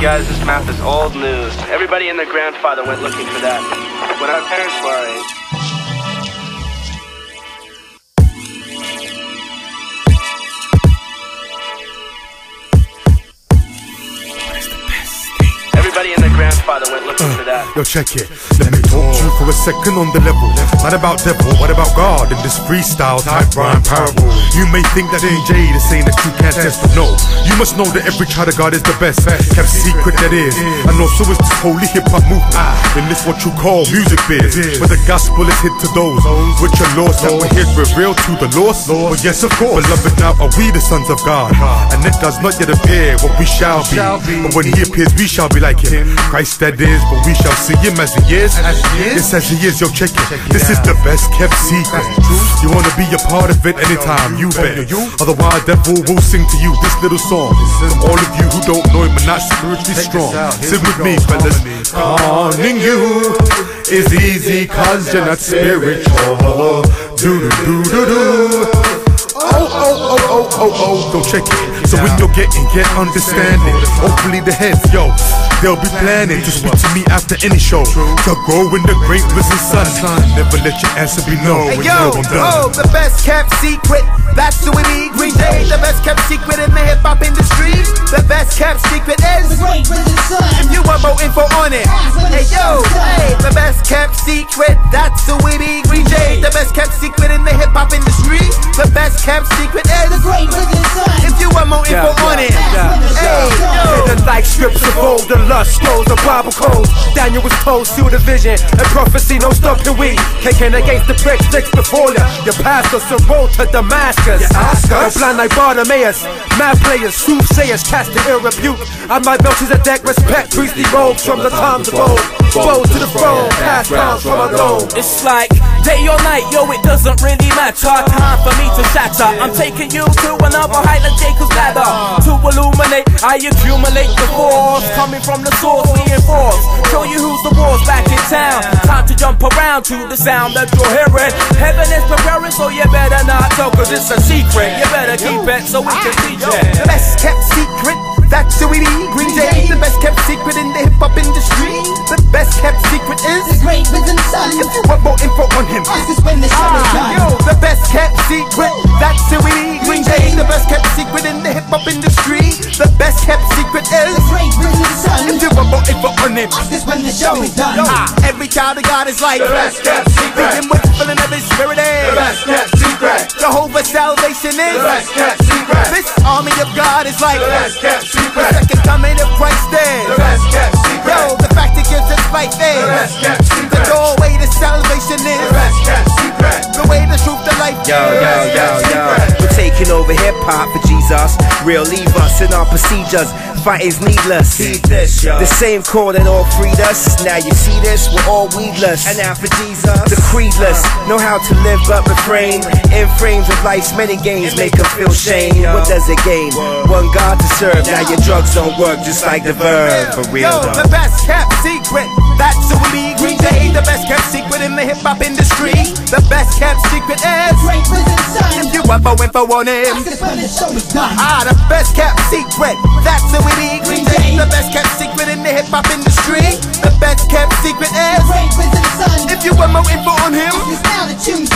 guys, this map is old news. Everybody and their grandfather went looking for that. When our parents were our age. Everybody and their grandfather went looking uh, for that. Yo, check it. Let me talk to you for a second on the level. What about devil? What about God? In this freestyle type rhyme parable. You may think that ain't Jay is saying that you can't test, but no. You must know that every child of God is the best. Kept secret that is. And also it's this holy hip hop movement. Ah, and this what you call music biz. Where the gospel is hit to those which are lost that we're here to reveal to the lost. But yes, of course. Beloved, now are we the sons of God? And it does not yet appear what we shall be. But when he appears, we shall be like him. Christ that is, but we shall see him as he is. Yes, as he is, yo, check it. This is the best kept secret. You wanna be a part of it anytime, you bet. Otherwise, devil will sing to you this little song. For all of you who don't know him and not spiritually strong, Sit with me, fellas. Calling you is easy cause you're not spiritual. Do do do do do. Oh, oh, oh, oh, oh, oh, don't check it. So when you're getting, get understanding. Hopefully the heads, yo, they'll be planning to speak to me after any show. To grow in the great risen sun. Never let your answer be no. Hey yo, I'm oh, done. the best kept secret. That's who we be. GreenJade, the best kept secret in the hip hop industry. The best kept secret is. the Great risen sun. If you want more info on it, hey yo, hey, the best kept secret. Best kept secret is. The great risen sun. If you want more info on it, hey yo. Hidden like strips of gold, the lush scrolls of Bible codes. Daniel was told, seal the vision, and prophecy, no stopping we. Kicking against the bricks, sticks before ya. Your pastor's the road to Damascus. No blind like Bartimaeus, mad players, soothsayers, cast the ill repute. I might belt a deck, respect priestly robes from the times of old. Bows to the throne, passed down from alone. It's like day or night, yo, it doesn't really matter. Time for me to shatter. I'm taking you to another height like Jacob's ladder. To illuminate, I accumulate the force coming from the source, reinforce. Show you who's the war's back in town. Time to jump around to the sound that you're hearing. Heaven is preparing, so you better not tell, cause it's a secret. You better keep it so we can see Yo, it. the best kept secret. That's who we be. GreenJade, the best kept secret in the hip hop industry. The best kept secret The is. great risen sun. If you want more info on him, Ask us when the sun is Ah, done. yo, the best kept secret. That's who we be. GreenJade, the best kept secret in the hip hop industry. The best kept secret is. The great risen sun. If you want more info on him, Ask us when the show is done. ah, every child of God is like the best kept secret. Begin with the feeling of His Spirit is. The best kept secret. Jehovah salvation is. The best kept secret. This army of God is like the best kept secret. The second coming of Christ is. The best kept secret. Yo, the fact it gives us life is. The best kept secret. To is. The best kept secret. The way, the truth, the life. Yo, yo, yo, yo. We're taking over hip hop Jesus. Real leave us in our procedures. Fighting's needless. The same core that all freed us. Now you see this, we're all weedless. And now for Jesus, the creedless. Know how to live but refrain. In frames of life's many games make them feel shame. What does it gain? One God to serve. Now your drugs don't work just like the verb. For real Yo, though. the best kept secret. That's who we. GreenJade, the best kept secret in the hip hop industry. The best kept secret is Great inside. If you want more info on him, ah, the best kept secret. That's who it is. Green The best kept secret in the hip hop industry. The best kept secret is Great inside. If you want more info on him, it's now that you